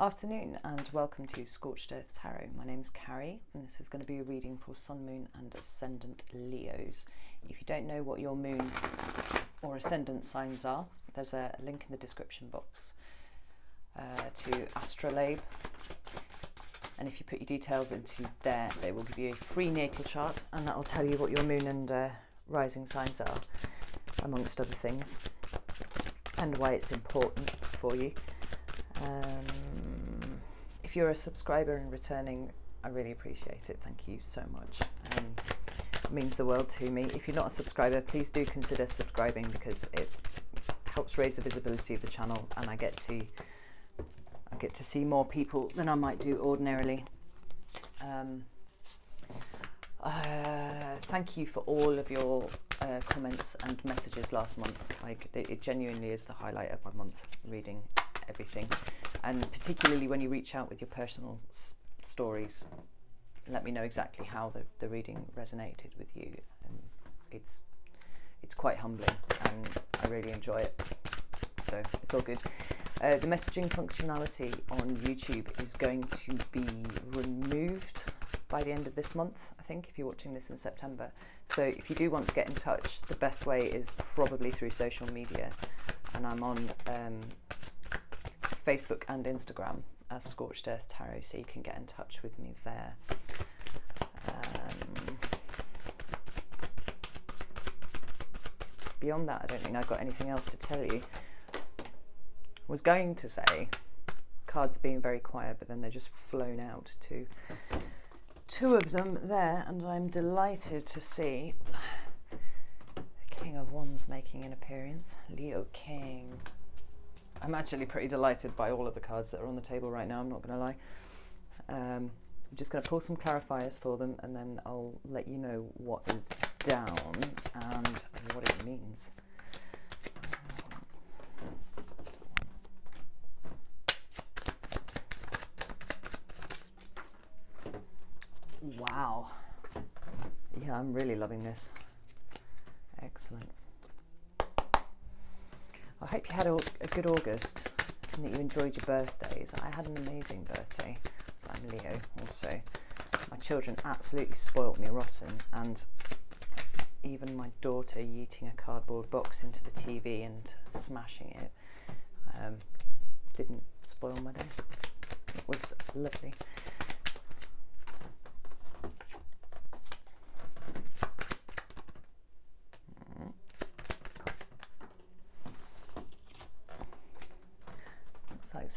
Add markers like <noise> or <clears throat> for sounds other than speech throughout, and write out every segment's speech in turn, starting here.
Afternoon and welcome to Scorched Earth Tarot. My name is Carrie and this is going to be a reading for Sun, Moon and Ascendant Leos. If you don't know what your moon or ascendant signs are, there's a link in the description box uh, to Astrolabe. And if you put your details into there, they will give you a free natal chart and that will tell you what your moon and uh, rising signs are, amongst other things, and why it's important for you. Um, if you're a subscriber and returning, I really appreciate it. Thank you so much. Um, it means the world to me. If you're not a subscriber, please do consider subscribing because it helps raise the visibility of the channel, and I get to I get to see more people than I might do ordinarily. Um, uh, thank you for all of your uh, comments and messages last month. Like it genuinely is the highlight of my month reading everything, and particularly when you reach out with your personal stories, let me know exactly how the, the reading resonated with you. And it's it's quite humbling, and I really enjoy it. So it's all good. Uh, the messaging functionality on YouTube is going to be removed by the end of this month, I think, if you're watching this in September. So if you do want to get in touch, the best way is probably through social media. And I'm on um, Facebook and Instagram as Scorched Earth Tarot, so you can get in touch with me there. Um, beyond that, I don't think I've got anything else to tell you. Was going to say cards being very quiet, but then they're just flown out to two of them there, and I'm delighted to see the King of Wands making an appearance, Leo King. I'm actually pretty delighted by all of the cards that are on the table right now, I'm not going to lie. Um, I'm just going to pull some clarifiers for them and then I'll let you know what is down and what it means. Wow. Yeah, I'm really loving this. Excellent. I hope you had a, a good August and that you enjoyed your birthdays. I had an amazing birthday. So I'm Leo also. My children absolutely spoilt me rotten and even my daughter yeeting a cardboard box into the TV and smashing it um, didn't spoil my day. It was lovely.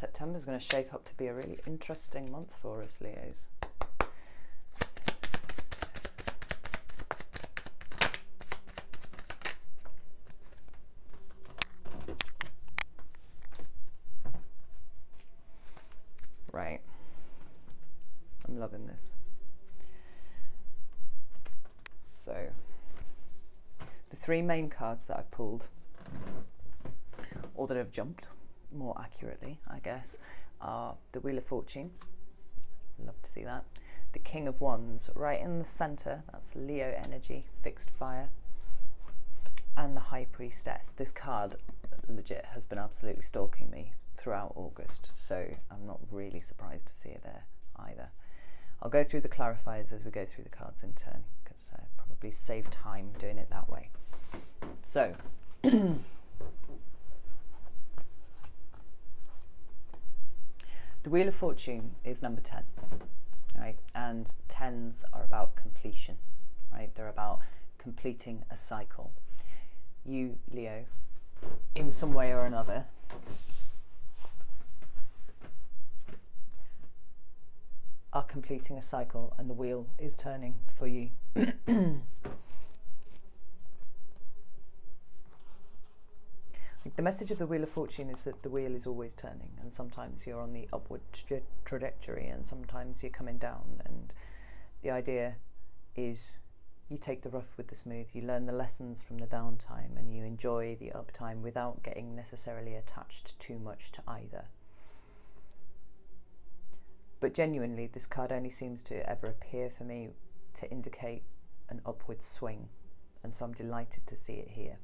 September is going to shape up to be a really interesting month for us, Leos. Right. I'm loving this. So, the three main cards that I've pulled, or that I've jumped, more accurately, I guess, are the Wheel of Fortune. Love to see that. The King of Wands, right in the centre, that's Leo energy, fixed fire. And the High Priestess. This card legit has been absolutely stalking me throughout August, so I'm not really surprised to see it there either. I'll go through the clarifiers as we go through the cards in turn, because I probably save time doing it that way. So, <clears throat> The Wheel of Fortune is number 10, right? And 10s are about completion, right? They're about completing a cycle. You, Leo, in some way or another, are completing a cycle and the wheel is turning for you. <clears throat> <clears throat> The message of the Wheel of Fortune is that the wheel is always turning, and sometimes you're on the upward tra trajectory, and sometimes you're coming down. And the idea is you take the rough with the smooth, you learn the lessons from the downtime, and you enjoy the uptime without getting necessarily attached too much to either. But genuinely, this card only seems to ever appear for me to indicate an upward swing, and so I'm delighted to see it here.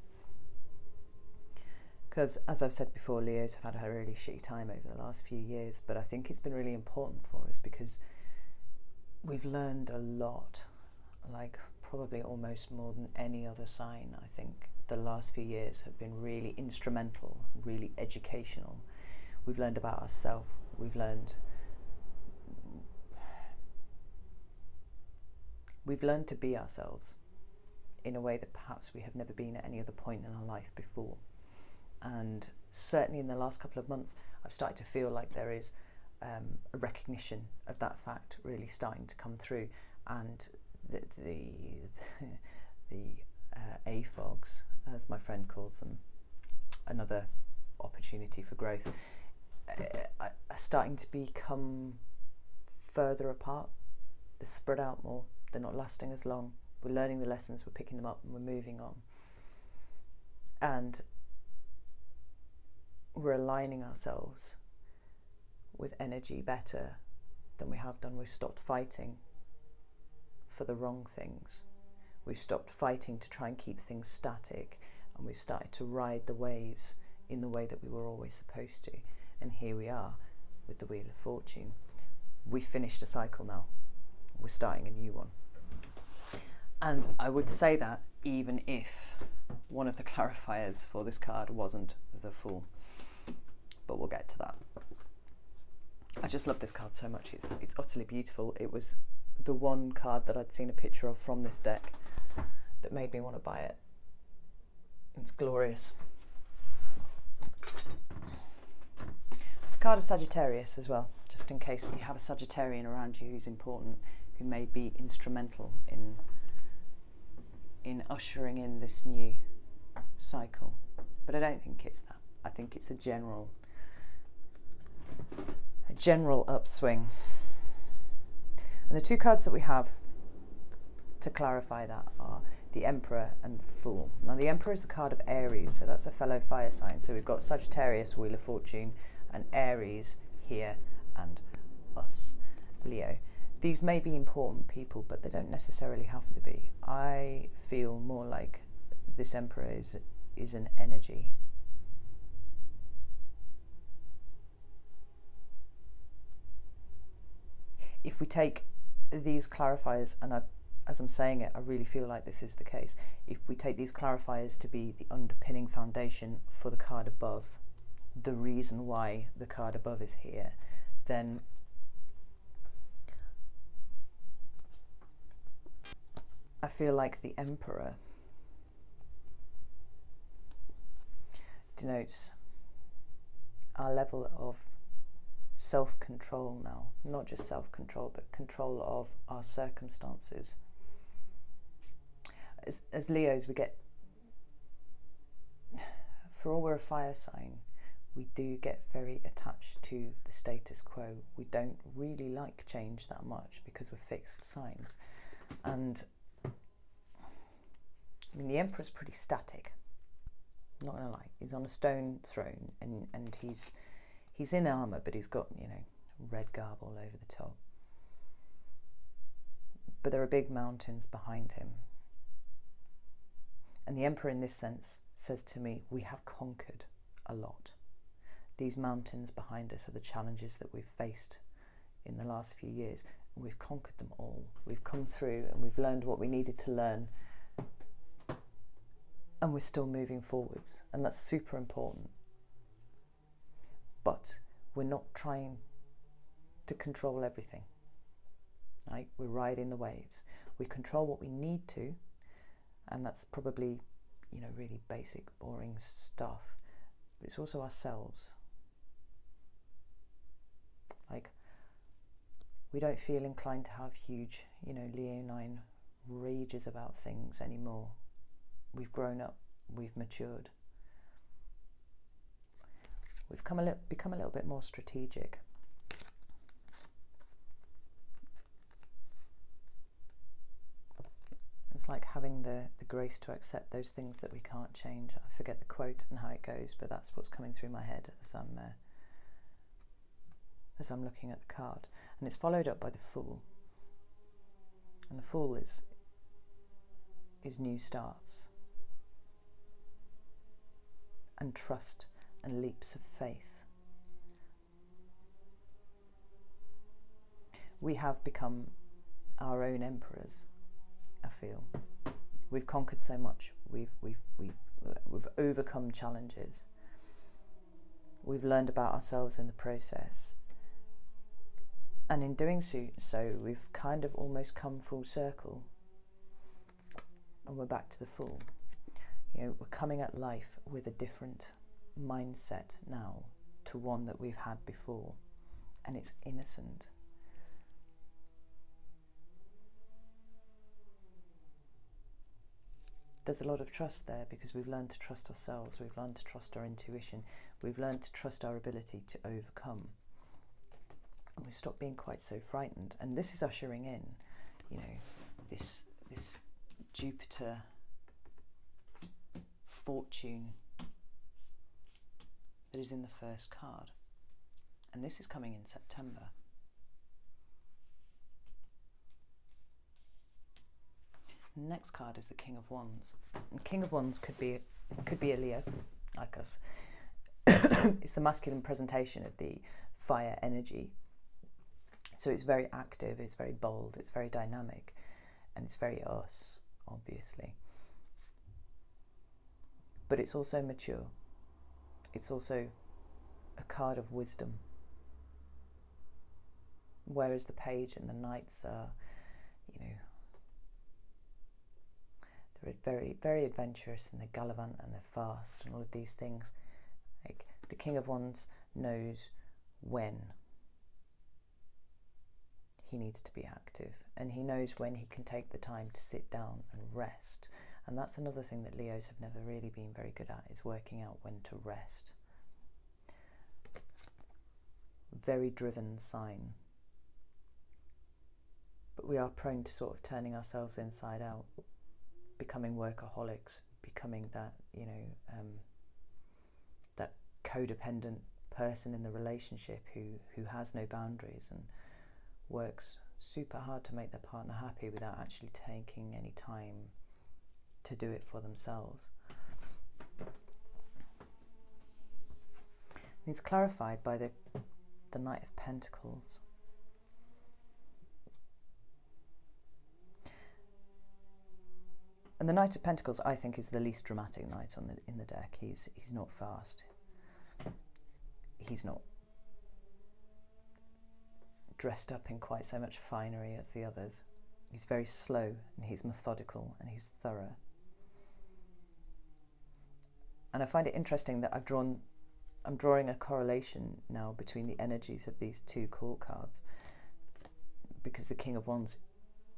Because, as I've said before, Leos have had a really shitty time over the last few years, but I think it's been really important for us because we've learned a lot, like probably almost more than any other sign. I think the last few years have been really instrumental, really educational. We've learned about ourselves, we've learned we've learned to be ourselves in a way that perhaps we have never been at any other point in our life before. And certainly in the last couple of months, I've started to feel like there is um, a recognition of that fact really starting to come through, and the the, <laughs> the uh, AFOGs, as my friend calls them, another opportunity for growth, uh, are starting to become further apart. They're spread out more they're not lasting as long. We're learning the lessons, we're picking them up, and we're moving on. And we're aligning ourselves with energy better than we have done. We've stopped fighting for the wrong things. We've stopped fighting to try and keep things static, and we've started to ride the waves in the way that we were always supposed to. And here we are with the Wheel of Fortune. We've finished a cycle now, we're starting a new one. And I would say that even if one of the <laughs> clarifiers for this card wasn't the Fool. But we'll get to that. I just love this card so much. It's, it's utterly beautiful. It was the one card that I'd seen a picture of from this deck that made me want to buy it. It's glorious. It's a card of Sagittarius as well, just in case you have a Sagittarian around you who's important, who may be instrumental in in ushering in this new cycle. But I don't think it's that. I think it's a general a general upswing. And the two cards that we have to clarify that are the Emperor and the Fool. Now the Emperor is the card of Aries, so that's a fellow fire sign. So we've got Sagittarius, Wheel of Fortune, and Aries here, and us, Leo. These may be important people, but they don't necessarily have to be. I feel more like this emperor is, is an energy. If we take these clarifiers, and I, as I'm saying it, I really feel like this is the case. If we take these clarifiers to be the underpinning foundation for the card above, the reason why the card above is here, then I feel like the emperor denotes our level of self control now. Not just self control, but control of our circumstances. As, as Leos, we get, for all we're a fire sign, we do get very attached to the status quo. We don't really like change that much because we're fixed signs. And I mean, the emperor's pretty static. Not gonna lie, he's on a stone throne, and and he's he's in armor, but he's got you know red garb all over the top. But there are big mountains behind him. And the emperor, in this sense, says to me, We have conquered a lot. These mountains behind us are the challenges that we've faced in the last few years. And we've conquered them all. We've come through and we've learned what we needed to learn and we're still moving forwards, and that's super important. But we're not trying to control everything. Right? We're riding the waves. We control what we need to, and that's probably, you know, really basic, boring stuff. But it's also ourselves. Like, we don't feel inclined to have huge, you know, leonine rages about things anymore we've grown up, we've matured. We've come a li- become a little bit more strategic. It's like having the, the grace to accept those things that we can't change. I forget the quote and how it goes, but that's what's coming through my head as I'm uh, as I'm looking at the card. And it's followed up by the Fool. And the Fool is is new starts and trust and leaps of faith. We have become our own emperors, I feel. We've conquered so much. We've, we've, we've, we've overcome challenges. We've learned about ourselves in the process. And in doing so, we've kind of almost come Fool circle. And we're back to the full. You know, we're coming at life with a different mindset now to one that we've had before. And it's innocent. there's a lot of trust there because we've learned to trust ourselves, we've learned to trust our intuition, we've learned to trust our ability to overcome. And we've stopped being quite so frightened. And this is ushering in, you know, this this Jupiter fortune that is in the first card. And this is coming in September. next card is the King of Wands. The King of Wands could be could be a Leo, like us. <coughs> it's the masculine presentation of the fire energy. So it's very active, it's very bold, it's very dynamic, and it's very us, obviously. But it's also mature. It's also a card of wisdom. Whereas the page and the knights are, you know, they're very, very adventurous and they're gallivant and they're fast and all of these things. Like the King of Wands knows when he needs to be active and he knows when he can take the time to sit down and rest. And that's another thing that Leos have never really been very good at is working out when to rest. Very driven sign. But we are prone to sort of turning ourselves inside out becoming workaholics, becoming that, you know, um, that codependent person in the relationship who, who has no boundaries and works super hard to make their partner happy without actually taking any time to do it for themselves. it's clarified by the, the Knight of Pentacles. And the Knight of Pentacles, I think, is the least dramatic knight on the in the deck. He's he's not fast. He's not dressed up in quite so much finery as the others. He's very slow and he's methodical and he's thorough. And I find it interesting that I've drawn I'm drawing a correlation now between the energies of these two court cards because the King of Wands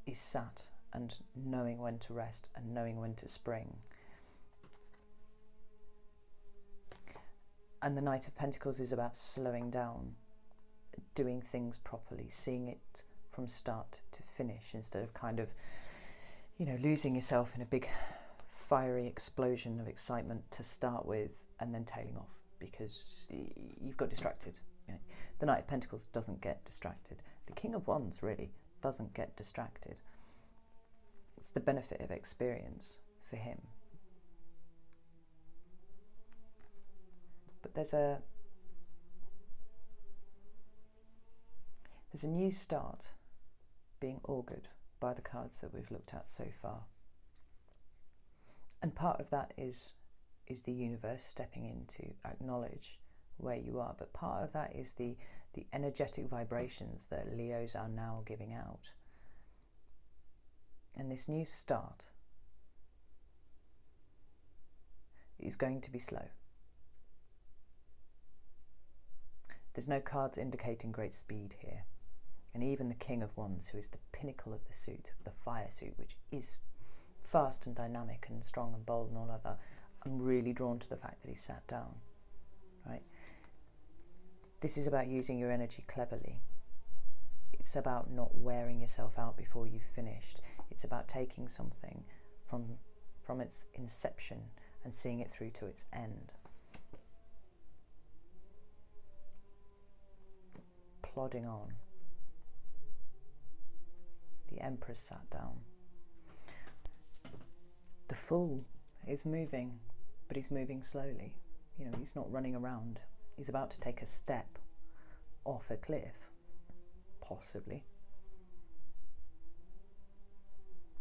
is sat and knowing when to rest and knowing when to spring. And the Knight of Pentacles is about slowing down, doing things properly, seeing it from start to finish instead of kind of, you know, losing yourself in a big fiery explosion of excitement to start with and then tailing off because you've got distracted. You know, the Knight of Pentacles doesn't get distracted. The King of Wands really doesn't get distracted it's the benefit of experience for him. But there's a there's a new start being augured by the cards that we've looked at so far. And part of that is is the universe stepping in to acknowledge where you are, but part of that is the the energetic vibrations that Leos are now giving out and this new start is going to be slow. There's no cards indicating great speed here. And even the King of Wands, who is the pinnacle of the suit, the fire suit, which is fast and dynamic and strong and bold and all of that, I'm really drawn to the fact that he sat down. Right? This is about using your energy cleverly. It's about not wearing yourself out before you've finished. It's about taking something from, from its inception and seeing it through to its end. Plodding on. The Empress sat down. The Fool is moving, but he's moving slowly. You know, he's not running around. He's about to take a step off a cliff, possibly.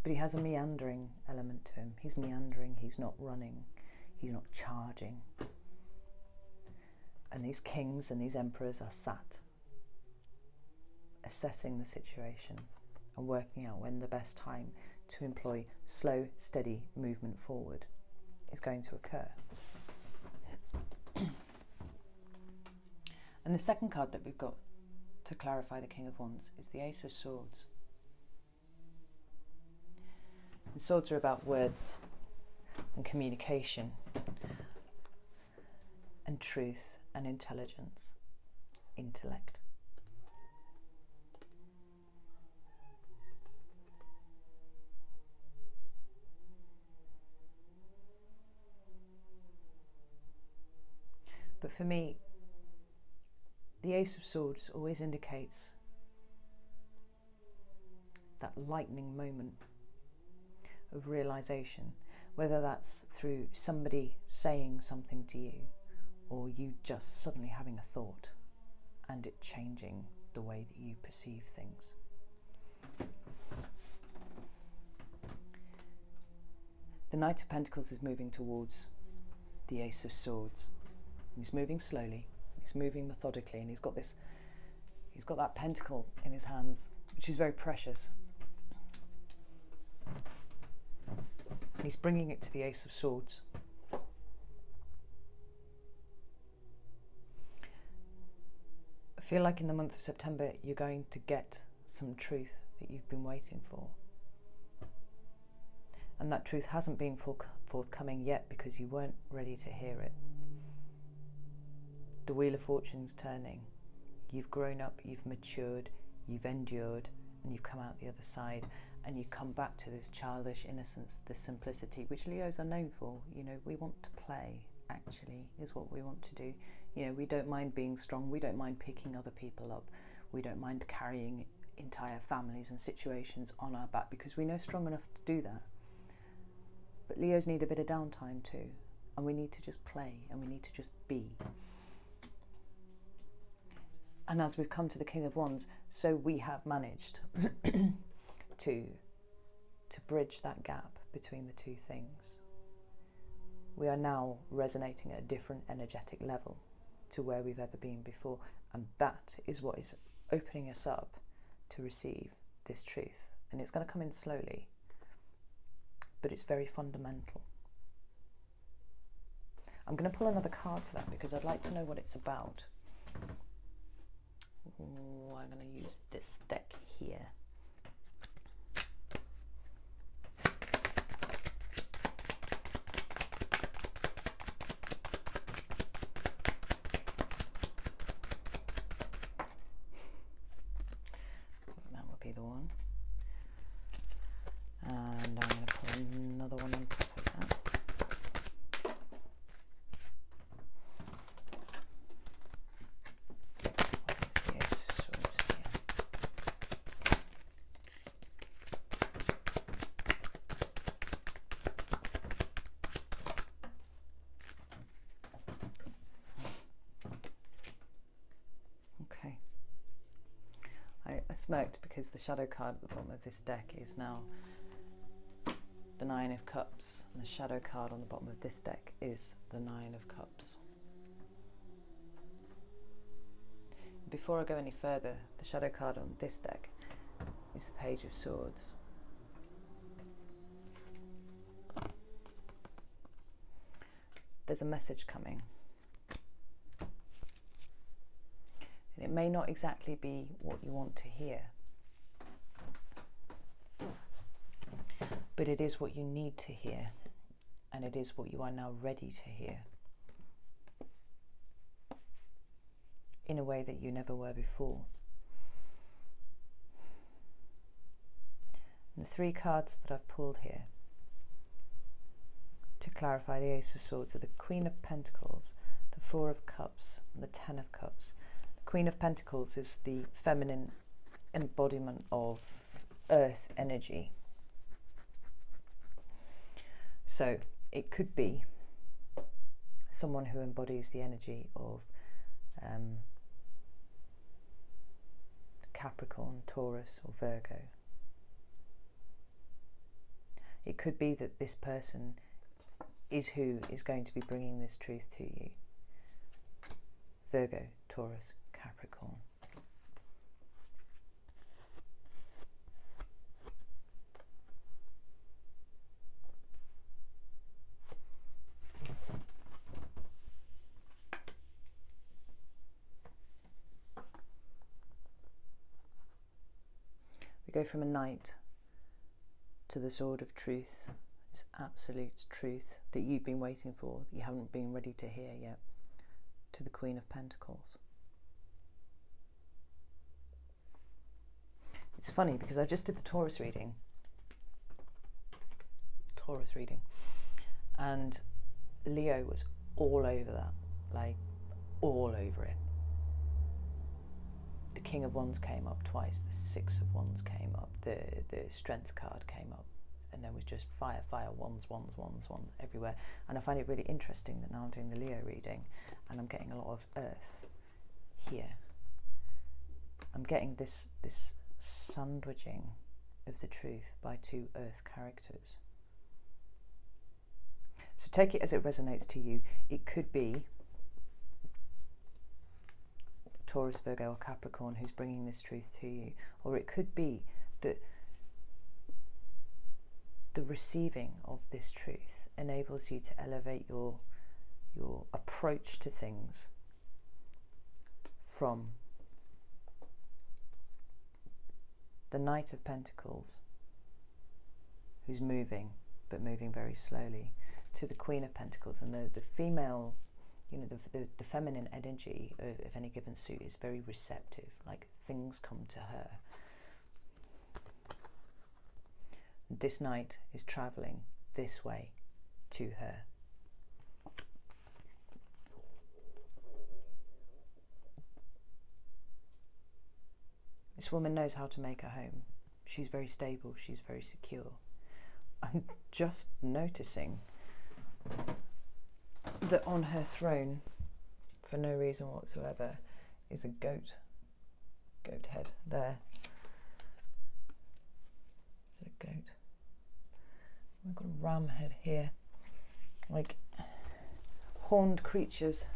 But he has a meandering element to him. He's meandering, he's not running, he's not charging. And these kings and these emperors are sat, assessing the situation and working out when the best time to employ slow, steady movement forward is going to occur. <clears throat> and the second card that we've got to clarify the King of Wands is the Ace of Swords. And swords are about words and communication and truth and intelligence, intellect. But for me, the Ace of Swords always indicates that lightning moment of realization, whether that's through somebody saying something to you or you just suddenly having a thought and it changing the way that you perceive things. The Knight of Pentacles is moving towards the Ace of Swords. He's moving slowly, he's moving methodically, and he's got this, he's got that pentacle in his hands, which is very precious. And he's bringing it to the Ace of Swords. I feel like in the month of September you're going to get some truth that you've been waiting for. And that truth hasn't been forthcoming yet because you weren't ready to hear it the wheel of fortune's turning. You've grown up, you've matured, you've endured, and you've come out the other side, and you come back to this childish innocence, this simplicity, which Leos are known for. You know, we want to play, actually, is what we want to do. You know, we don't mind being strong, we don't mind picking other people up, we don't mind carrying entire families and situations on our back because we know strong enough to do that. But Leos need a bit of downtime too, and we need to just play and we need to just be. And as we've come to the King of Wands, so we have managed <coughs> to, to bridge that gap between the two things. We are now resonating at a different energetic level to where we've ever been before. And that is what is opening us up to receive this truth. And it's going to come in slowly, but it's very fundamental. I'm going to pull another card for that because I'd like to know what it's about. Ooh, I'm going to use this deck here. That would be the one. And I'm going to put another one on top of that. Okay. I, smirked because the shadow card at the bottom of this deck is now the Nine of Cups, and the shadow card on the bottom of this deck is the Nine of Cups. Before I go any further, the shadow card on this deck is the Page of Swords. There's a message coming. It may not exactly be what you want to hear, but it is what you need to hear, and it is what you are now ready to hear. in a way that you never were before. And the three cards that I've pulled here to clarify the Ace of Swords are the Queen of Pentacles, the Four of Cups, and the Ten of Cups. Queen of Pentacles is the feminine embodiment of earth energy. So it could be someone who embodies the energy of um, Capricorn, Taurus, or Virgo. It could be that this person is who is going to be bringing this truth to you. Virgo, Taurus, Capricorn. We go from a knight to the sword of truth, this absolute truth that you've been waiting for, you haven't been ready to hear yet, to the Queen of Pentacles. It's funny because I just did the Taurus reading. Taurus reading. And Leo was all over that, like all over it the King of Wands came up twice, the Six of Wands came up, the, the Strength card came up, and there was just fire, fire, wands, wands, wands, wands everywhere. And I find it really interesting that now I'm doing the Leo reading and I'm getting a lot of earth here. I'm getting this, this sandwiching of the truth by two earth characters. So take it as it resonates to you. It could be Taurus, Virgo, or Capricorn who's bringing this truth to you. Or it could be that the receiving of this truth enables you to elevate your, your approach to things from the Knight of Pentacles, who's moving, but moving very slowly, to the Queen of Pentacles. And the, the female you know, the, the, the feminine energy of, of any given suit is very receptive, like things come to her. This knight is traveling this way to her. This woman knows how to make a home. She's very stable, she's very secure. I'm just noticing that on her throne, for no reason whatsoever, is a goat. Goat head there. Is it a goat? We've got a ram head here. Like horned creatures.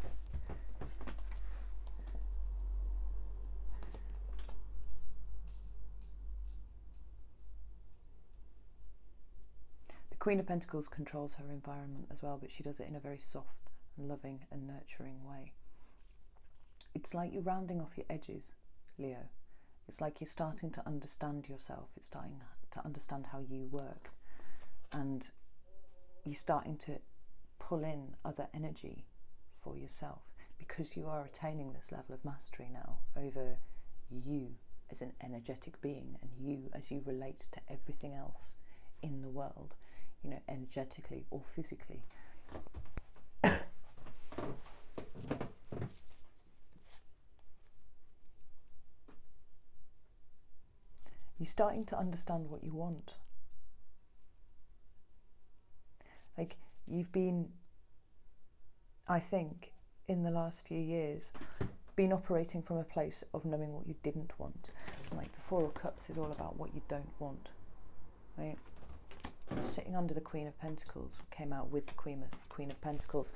Queen of Pentacles controls her environment as well, but she does it in a very soft and loving and nurturing way. It's like you're rounding off your edges, Leo. It's like you're starting to understand yourself. It's starting to understand how you work. And you're starting to pull in other energy for yourself because you are attaining this level of mastery now over you as an energetic being and you as you relate to everything else in the world, you know, energetically or physically. <coughs> You're starting to understand what you want. Like, you've been, I think, in the last few years, been operating from a place of knowing what you didn't want. Like, the Four of Cups is all about what you don't want, right? Sitting under the Queen of Pentacles, came out with the Queen of, Queen of Pentacles.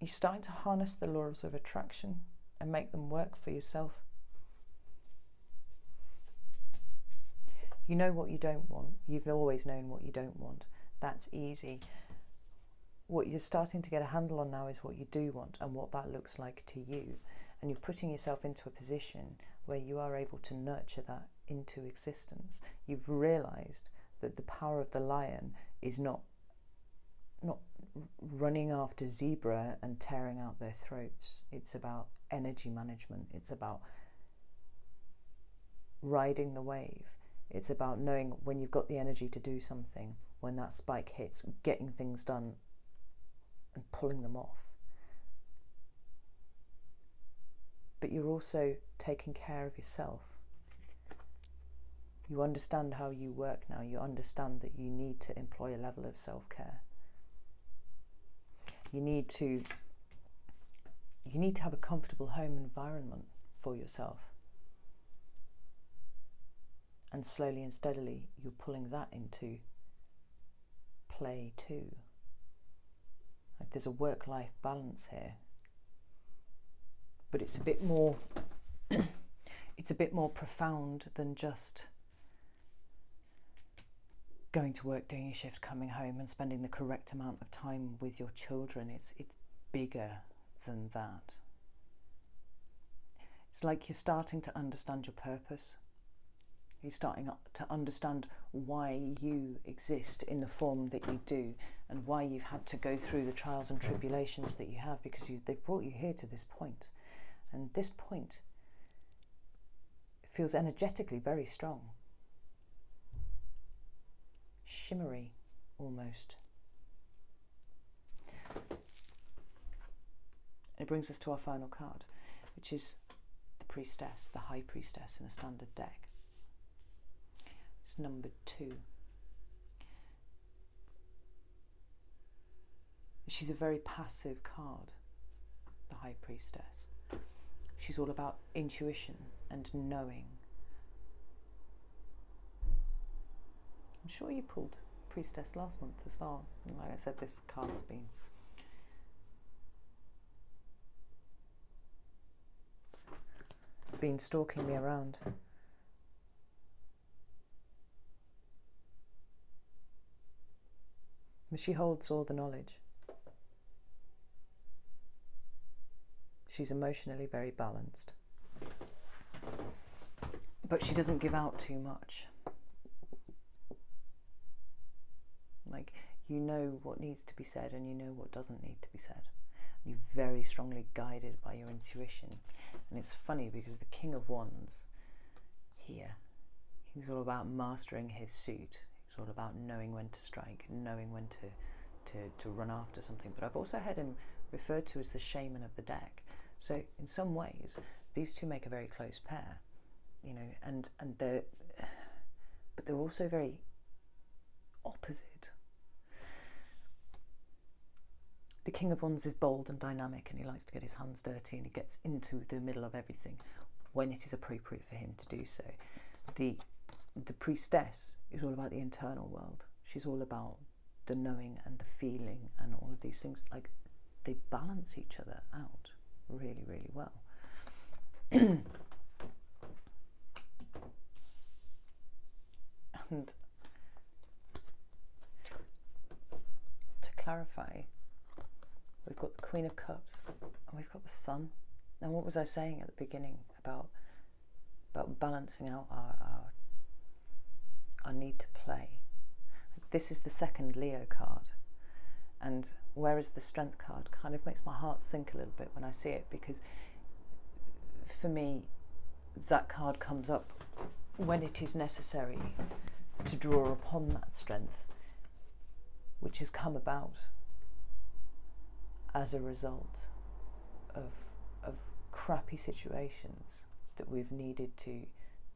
You're starting to harness the laws of attraction and make them work for yourself. You know what you don't want. You've always known what you don't want. That's easy. What you're starting to get a handle on now is what you do want and what that looks like to you. And you're putting yourself into a position where you are able to nurture that into existence. You've realized that the power of the lion is not not running after zebra and tearing out their throats. It's about energy management. It's about riding the wave. It's about knowing when you've got the energy to do something, when that spike hits, getting things done and pulling them off. But you're also taking care of yourself. You understand how you work now. You understand that you need to employ a level of self care. You need to you need to have a comfortable home environment for yourself. And slowly and steadily, you're pulling that into play too. Like there's a work life balance here. But it's a bit more <clears throat> it's a bit more profound than just going to work, doing your shift, coming home and spending the correct amount of time with your children. It's it's bigger than that. It's like you're starting to understand your purpose. You're starting to understand why you exist in the form that you do and why you've had to go through the trials and tribulations that you have because you, they've brought you here to this point. And this point feels energetically very strong, shimmery almost. it brings us to our final card, which is the priestess, the high priestess in a standard deck. It's number two. She's a very passive card, the high priestess. She's all about intuition and knowing. I'm sure you pulled priestess last month as well. And like I said, this card's been been stalking me around. She holds all the knowledge. She's emotionally very balanced. But she doesn't give out too much. Like, you know what needs to be said and you know what doesn't need to be said. You're very strongly guided by your intuition. And it's funny because the King of Wands here, he's all about mastering his suit. He's all about knowing when to strike, knowing when to, to, to run after something. But I've also had him referred to as the shaman of the deck. So in some ways, these two make a very close pair, you know, and, and they're, but they're also very opposite the King of Wands is bold and dynamic and he likes to get his hands dirty and he gets into the middle of everything when it is appropriate for him to do so. The, the priestess is all about the internal world. She's all about the knowing and the feeling and all of these things. Like they balance each other out really, really well. <clears throat> and to clarify, We've got the Queen of Cups and we've got the Sun. Now, what was I saying at the beginning about about balancing out our our, our need to play? This is the second Leo card, and whereas the Strength card kind of makes my heart sink a little bit when I see it because for me, that card comes up when it is necessary to draw upon that strength, which has come about as a result of, of crappy situations that we've needed to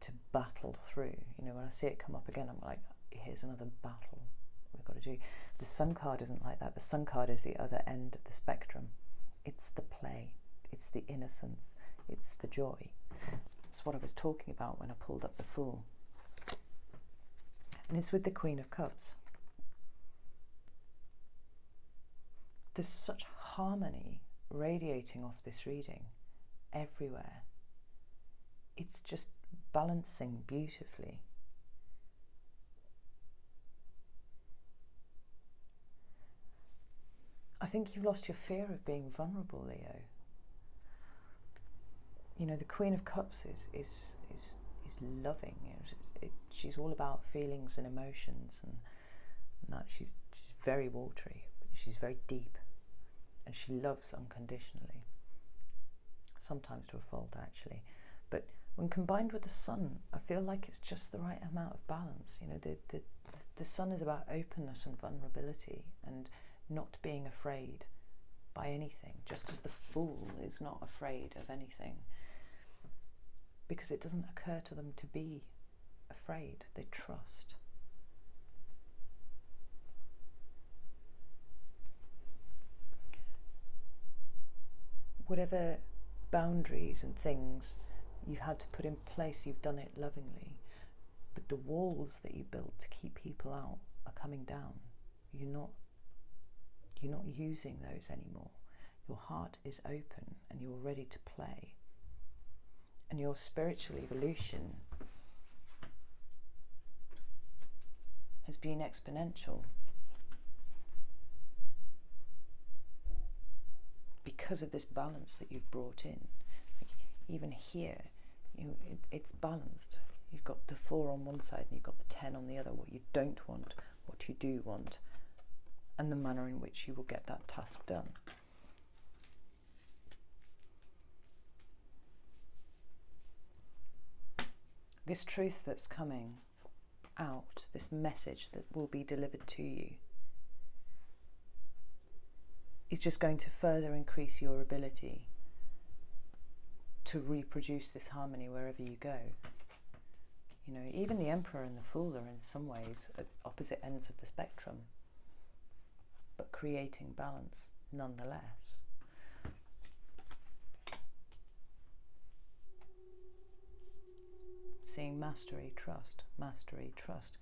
to battle through. You know, when I see it come up again, I'm like, here's another battle we've got to do. The sun card isn't like that. The sun card is the other end of the spectrum. It's the play, it's the innocence, it's the joy. That's what I was talking about when I pulled up the Fool. And it's with the Queen of Cups. There's such harmony radiating off this reading everywhere. It's just balancing beautifully. I think you've lost your fear of being vulnerable, Leo. You know, the Queen of Cups is is is, is loving. It, it, she's all about feelings and emotions, and, and that she's, she's very watery, but she's very deep and she loves unconditionally. Sometimes to a fault, actually. But when combined with the sun, I feel like it's just the right amount of balance. You know, the, the, the sun is about openness and vulnerability and not being afraid by anything, just as the fool is not afraid of anything. Because it doesn't occur to them to be afraid, they trust. Whatever boundaries and things you've had to put in place, you've done it lovingly. But the walls that you built to keep people out are coming down. You're not you're not using those anymore. Your heart is open and you're ready to play. And your spiritual evolution has been exponential because of this balance that you've brought in. Even here, you it, it's balanced. You've got the four on one side and you've got the ten on the other. What you don't want, what you do want, and the manner in which you will get that task done. This truth that's coming out, this message that will be delivered to you, is just going to further increase your ability to reproduce this harmony wherever you go. You know, even the Emperor and the Fool are in some ways at opposite ends of the spectrum, but creating balance nonetheless. Seeing mastery, trust, mastery, trust.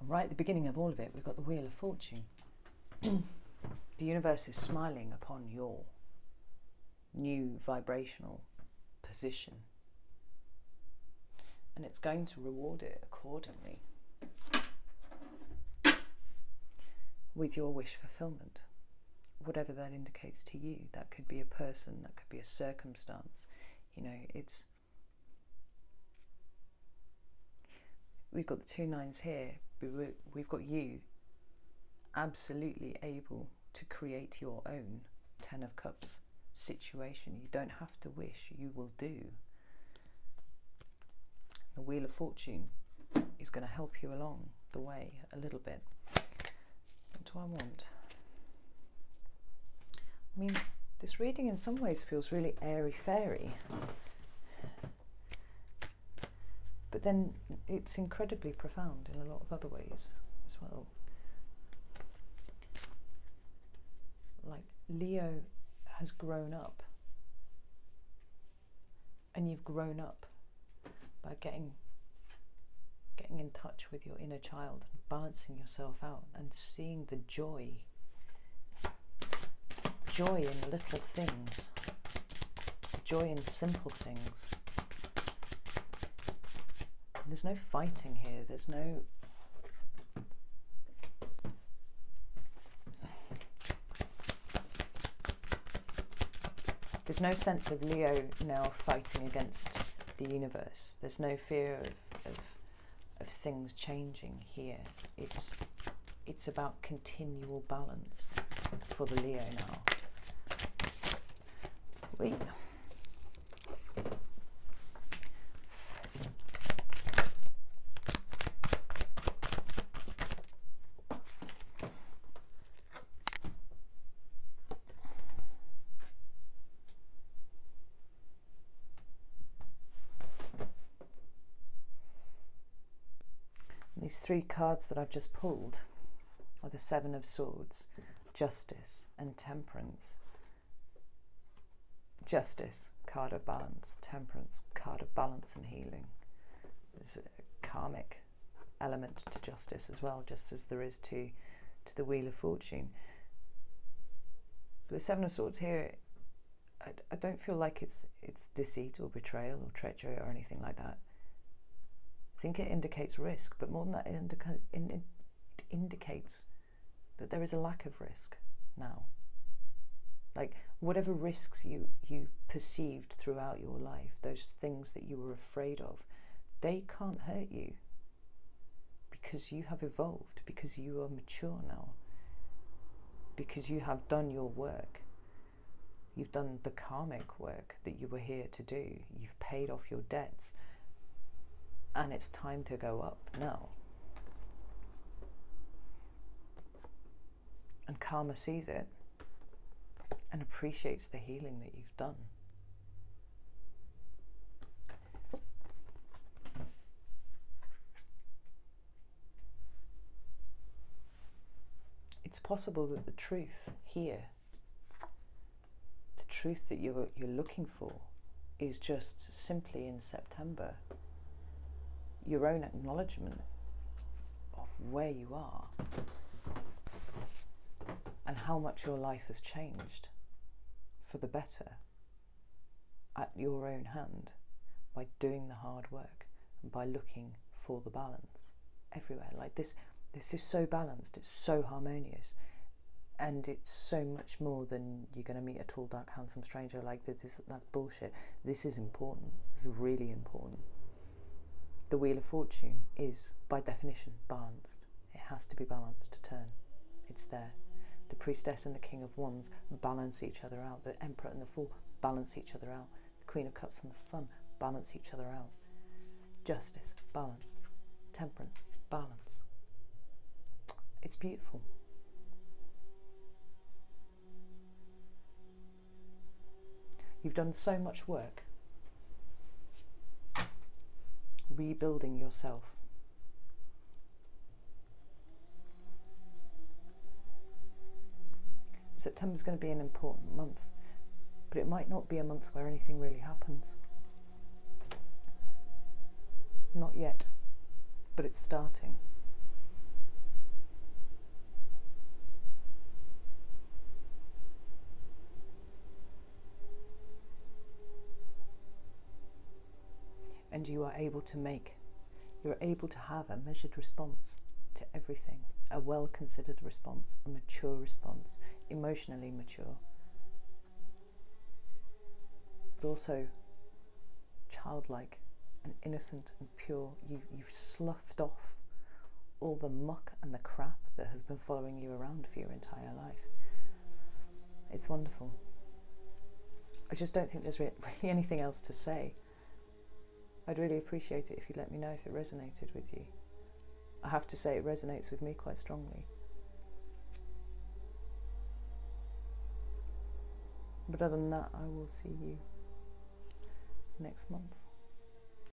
And right at the beginning of all of it, we've got the Wheel of Fortune. <clears throat> the universe is smiling upon your new vibrational position. And it's going to reward it accordingly with your wish fulfillment. Whatever that indicates to you, that could be a person, that could be a circumstance. You know, it's. We've got the two nines here, we've got you absolutely able to create your own Ten of Cups situation. You don't have to wish, you will do. The Wheel of Fortune is going to help you along the way a little bit. What do I want? I mean, this reading in some ways feels really airy fairy. But then it's incredibly profound in a lot of other ways as well. Like Leo has grown up. And you've grown up by getting getting in touch with your inner child balancing yourself out and seeing the joy joy in little things joy in simple things there's no fighting here there's no There's no sense of Leo now fighting against the universe. There's no fear of, of, of things changing here. It's it's about continual balance for the Leo now. Wait. these three cards that I've just pulled are the Seven of Swords, Justice, and Temperance. Justice, card of balance, Temperance, card of balance and healing. There's a karmic element to justice as well, just as there is to, to the Wheel of Fortune. The Seven of Swords here, I, I don't feel like it's it's deceit or betrayal or treachery or anything like that. I think it indicates risk, but more than that, it, indica- it indicates that there is a lack of risk now. Like whatever risks you you perceived throughout your life, those things that you were afraid of, they can't hurt you because you have evolved, because you are mature now, because you have done your work. You've done the karmic work that you were here to do. You've paid off your debts and it's time to go up now. And karma sees it and appreciates the healing that you've done. It's possible that the truth here, the truth that you're, you're looking for, is just simply in September your own acknowledgement of where you are and how much your life has changed for the better at your own hand by doing the hard work and by looking for the balance everywhere. Like this, this is so balanced, it's so harmonious, and it's so much more than you're going to meet a tall, dark, handsome stranger. Like this, that's bullshit. This is important. This is really important. The Wheel of Fortune is, by definition, balanced. It has to be balanced to turn. It's there. The priestess and the king of wands balance each other out. The emperor and the fool balance each other out. The queen of cups and the sun balance each other out. Justice, balance. Temperance, balance. It's beautiful. You've done so much work rebuilding yourself. September's going to be an important month, but it might not be a month where anything really happens. Not yet, but it's starting. And you are able to make, you're able to have a measured response to everything, a well considered response, a mature response, emotionally mature, but also childlike and innocent and pure. You, you've sloughed off all the muck and the crap that has been following you around for your entire life. It's wonderful. I just don't think there's <laughs> really anything else to say. I'd really appreciate it if you'd let me know if it resonated with you. I have to say, it resonates with me quite strongly. But other than that, I will see you next month.